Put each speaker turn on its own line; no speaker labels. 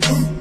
Boom.